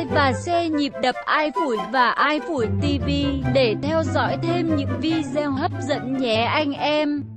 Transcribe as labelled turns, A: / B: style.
A: like và share nhịp đập Ai Phủi và Ai Phủi TV để theo dõi thêm những video hấp dẫn nhé anh em.